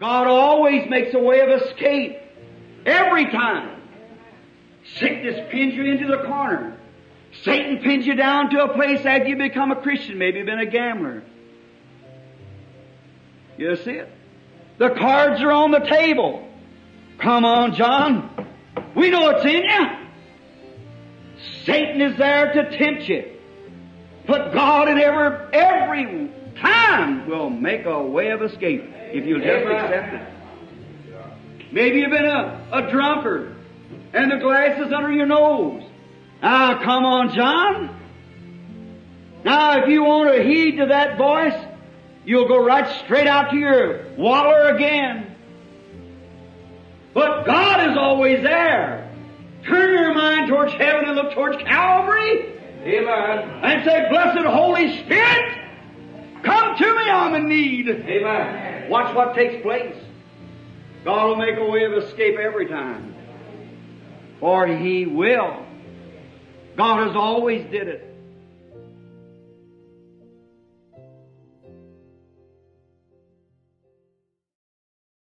God always makes a way of escape. Every time. Sickness pins you into the corner. Satan pins you down to a place after you become a Christian, maybe you've been a gambler. You see it? The cards are on the table. Come on, John. We know it's in you. Satan is there to tempt you. But God in every, every time will make a way of escape if you'll just accept it. Maybe you've been a, a drunkard and the glass is under your nose. Now, come on, John. Now, if you want to heed to that voice, you'll go right straight out to your waller again. But God is always there. Turn your mind towards heaven and look towards Calvary. Amen. And say, Blessed Holy Spirit, need. Amen. Watch what takes place. God will make a way of escape every time. For He will. God has always did it.